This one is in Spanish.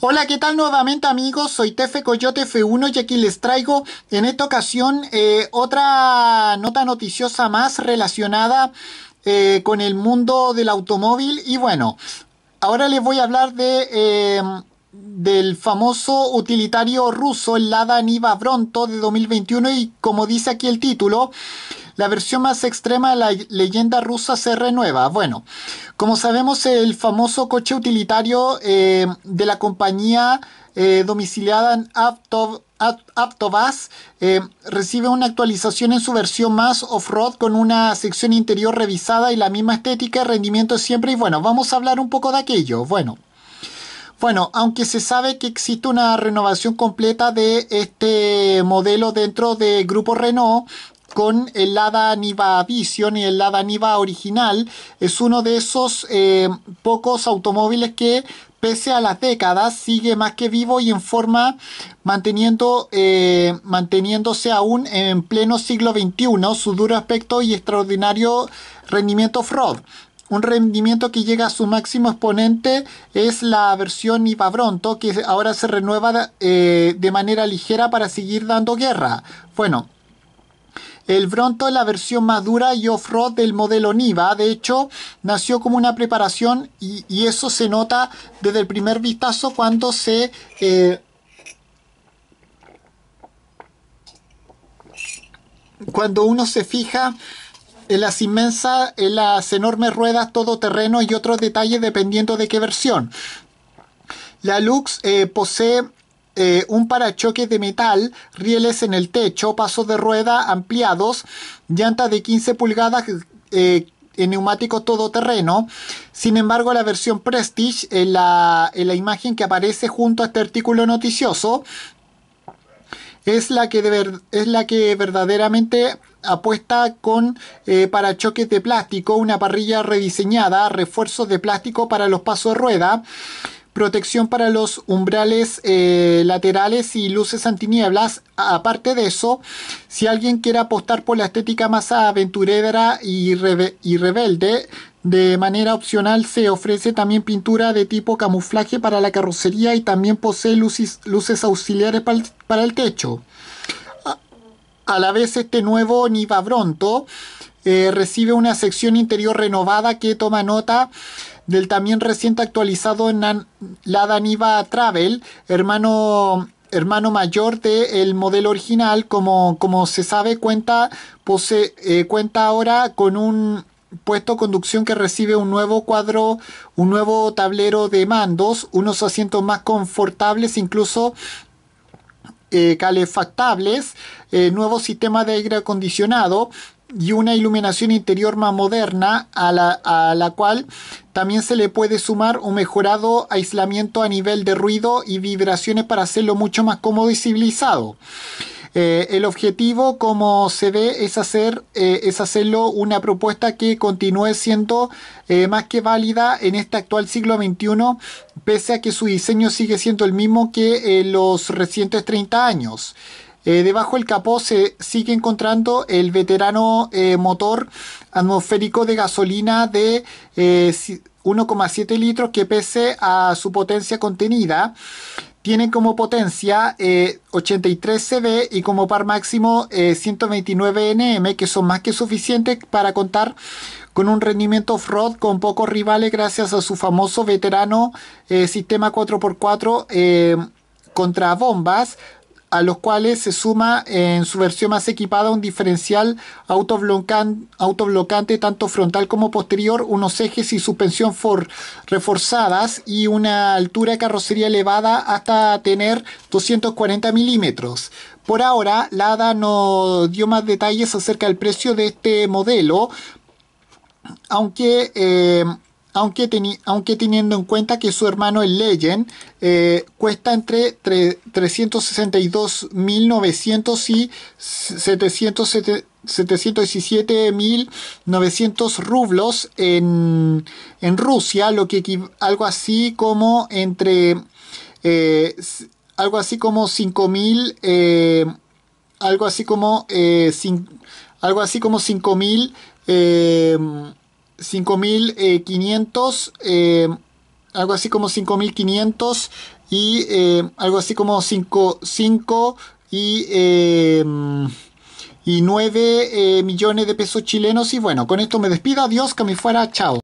Hola, ¿qué tal nuevamente amigos? Soy Tefe Coyote F1 y aquí les traigo en esta ocasión eh, otra nota noticiosa más relacionada eh, con el mundo del automóvil y bueno, ahora les voy a hablar de... Eh, del famoso utilitario ruso, Lada Niva Bronto de 2021 y como dice aquí el título, la versión más extrema de la leyenda rusa se renueva. Bueno, como sabemos, el famoso coche utilitario eh, de la compañía eh, domiciliada en Aptovaz eh, recibe una actualización en su versión más off-road con una sección interior revisada y la misma estética y rendimiento siempre. Y bueno, vamos a hablar un poco de aquello. Bueno. Bueno, aunque se sabe que existe una renovación completa de este modelo dentro del grupo Renault, con el Lada Niva Vision y el Lada Niva original. Es uno de esos eh, pocos automóviles que pese a las décadas sigue más que vivo y en forma manteniendo, eh, manteniéndose aún en pleno siglo XXI su duro aspecto y extraordinario rendimiento off-road. Un rendimiento que llega a su máximo exponente es la versión Niva Bronto que ahora se renueva eh, de manera ligera para seguir dando guerra. Bueno, el Bronto es la versión más dura y off-road del modelo Niva. De hecho, nació como una preparación y, eso se nota desde el primer vistazo cuando se... Eh, cuando uno se fija en las inmensas, en las enormes ruedas todoterreno y otros detalles dependiendo de qué versión. La Lux eh, posee eh, un parachoques de metal, rieles en el techo, pasos de rueda ampliados, llantas de 15 pulgadas eh, en neumático todoterreno. Sin embargo, la versión Prestige, en la, en la imagen que aparece junto a este artículo noticioso, es la que, es la que verdaderamente apuesta con eh, parachoques de plástico, una parrilla rediseñada, refuerzos de plástico para los pasos de rueda, protección para los umbrales eh, laterales y luces antinieblas. Aparte de eso, si alguien quiere apostar por la estética más aventurera y, y rebelde, de manera opcional se ofrece también pintura de tipo camuflaje para la carrocería y también posee luces, luces auxiliares para el, techo. A, la vez este nuevo Niva Bronto eh, recibe una sección interior renovada que toma nota del también reciente actualizado en la Daniva Travel, hermano hermano mayor del modelo original, como, como se sabe, cuenta, posee, eh, cuenta ahora con un puesto de conducción que recibe un nuevo cuadro, un nuevo tablero de mandos, unos asientos más confortables, incluso eh, calefactables, eh, nuevo sistema de aire acondicionado, y una iluminación interior más moderna a la, cual también se le puede sumar un mejorado aislamiento a nivel de ruido y vibraciones para hacerlo mucho más cómodo y civilizado. Eh, el objetivo, como se ve, es, hacer, eh, es hacerlo una propuesta que continúe siendo eh, más que válida en este actual siglo XXI, pese a que su diseño sigue siendo el mismo que los recientes 30 años. Eh, debajo del capó se sigue encontrando el veterano eh, motor atmosférico de gasolina de 1,7 eh, litros que pese a su potencia contenida tiene como potencia 83 CV y como par máximo 129 NM que son más que suficientes para contar con un rendimiento off-road con pocos rivales gracias a su famoso veterano sistema 4x4 contra bombas a los cuales se suma en su versión más equipada un diferencial autoblocante tanto frontal como posterior, unos ejes y suspensión for reforzadas y una altura de carrocería elevada hasta tener 240 milímetros. Por ahora, Lada no dio más detalles acerca del precio de este modelo, aunque eh, aunque, teniendo en cuenta que su hermano el Legend eh, cuesta entre 362.900 y 717.900 rublos en, Rusia, lo que algo así como entre eh, algo así como 5.000 eh, algo así como algo así como 5.000 5500 eh, algo así como 5.500 y eh, algo así como 5, 5 y, eh, y 9 millones de pesos chilenos. Y bueno, con esto me despido. Adiós, que me fuera. Chao.